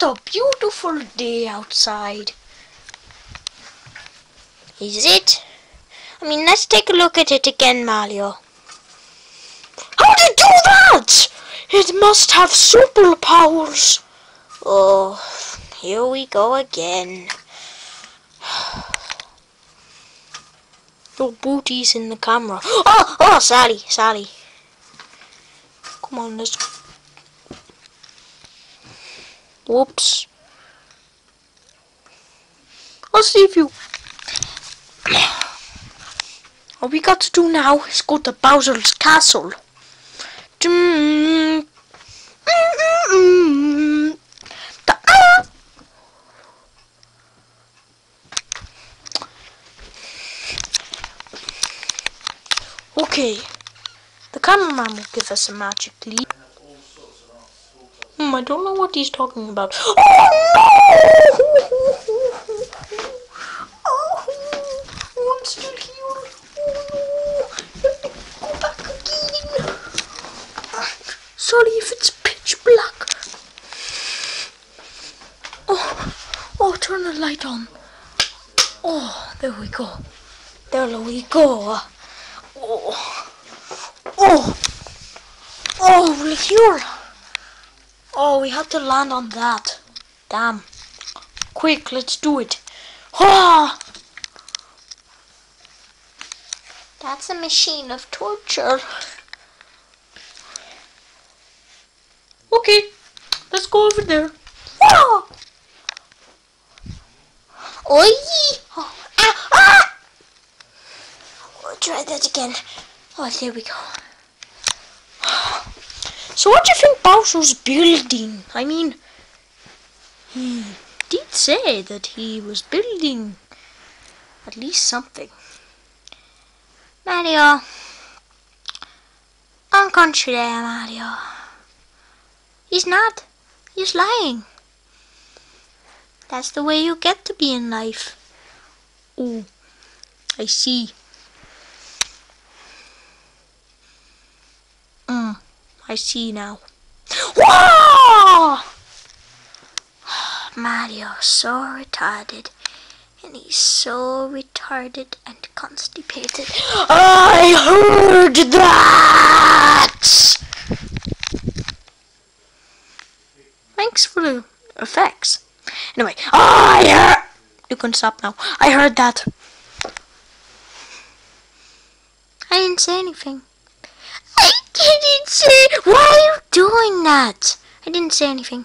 What a beautiful day outside. Is it? I mean, let's take a look at it again, Mario. How did it do that? It must have superpowers. Oh, here we go again. Your booty's in the camera. Oh, oh, Sally, Sally. Come on, let's. Whoops. I'll see if you. All we got to do now is go to Bowser's castle. Okay, the cameraman will give us a magic lead. Hmm, I don't know what he's talking about. Oh no! Oh, I'm still here. Oh no! Go back again. Sorry if it's pitch black. Oh, oh, turn the light on. Oh, there we go. There we go. Oh, oh, oh, we're here. Oh, we have to land on that. Damn. Quick, let's do it. Ah! That's a machine of torture. Okay, let's go over there. Ah! Oi! Oh, ah, ah! Oh, try that again. Oh, there we go. So what do you think Bowser's building? I mean, he did say that he was building at least something. Mario. I'm there, Mario. He's not. He's lying. That's the way you get to be in life. Oh, I see. Mm, I see now. Whoa! Mario's so retarded. And he's so retarded and constipated. I heard that! Thanks for the effects. Anyway, I heard. You can stop now. I heard that. I didn't say anything. Didn't say. Why are you doing that? I didn't say anything.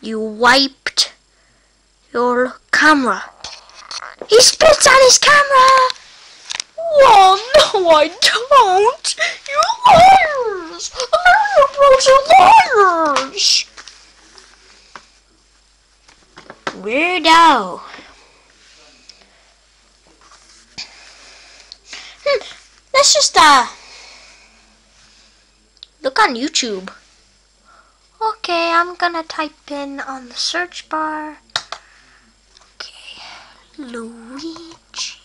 You wiped your camera. He spits on his camera. Well, no, I don't. You liars! American are liars! Weirdo. Let's just, uh, look on YouTube. Okay, I'm gonna type in on the search bar. Okay, Luigi.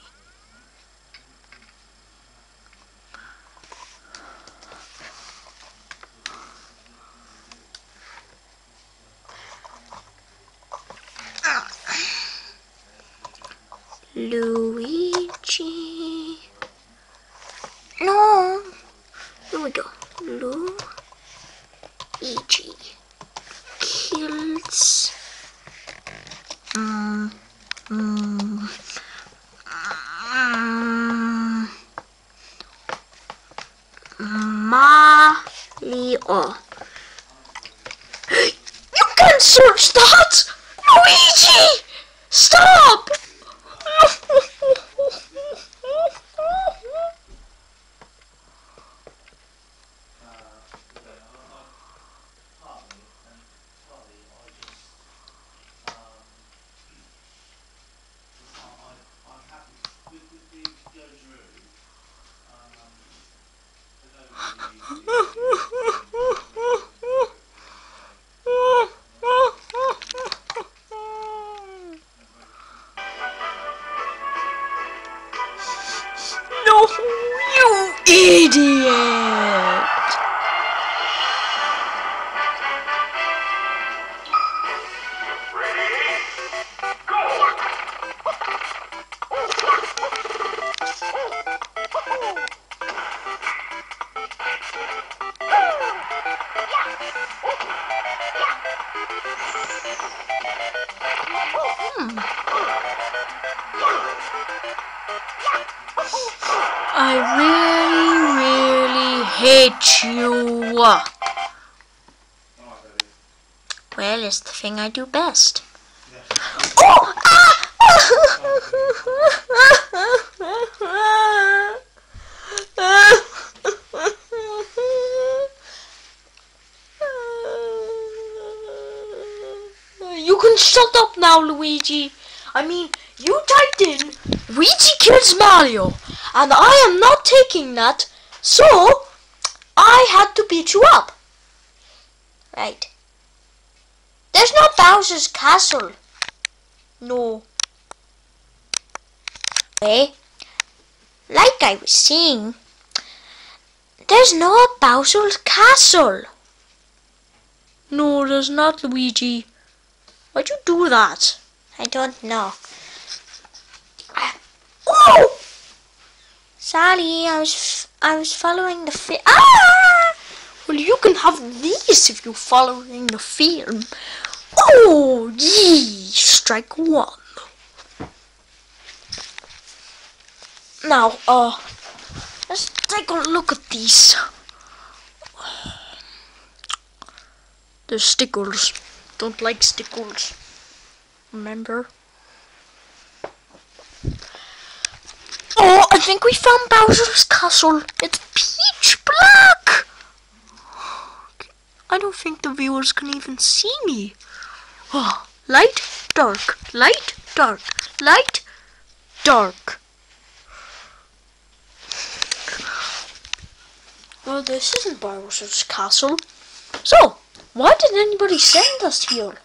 Luigi. No. Here we go. Luigi kills. Mm, mm, mm, Mario. Oh. You can search that! Luigi! Stop! You idiot! I really, really hate you. Well, it's the thing I do best. Oh! You can shut up now, Luigi. I mean, you typed in Luigi kills Mario, and I am not taking that, so I had to beat you up. Right. There's no Bowser's Castle. No. Okay. Like I was saying, there's no Bowser's Castle. No, there's not, Luigi. Why'd you do that? I don't know. Sorry, I was I was following the film. Ah! Well, you can have these if you're following the film. Oh, yee! Strike one. Now, uh, let's take a look at these. They're stickers. Don't like stickers. Remember? Oh, I think we found Bowser's castle. It's pitch black. I don't think the viewers can even see me. Oh, light, dark, light, dark, light, dark. Well, this isn't Bowser's castle. So, why did anybody send us here?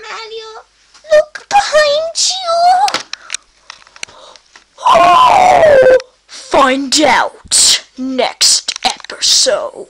Mario, look behind you. Oh! Find out next episode.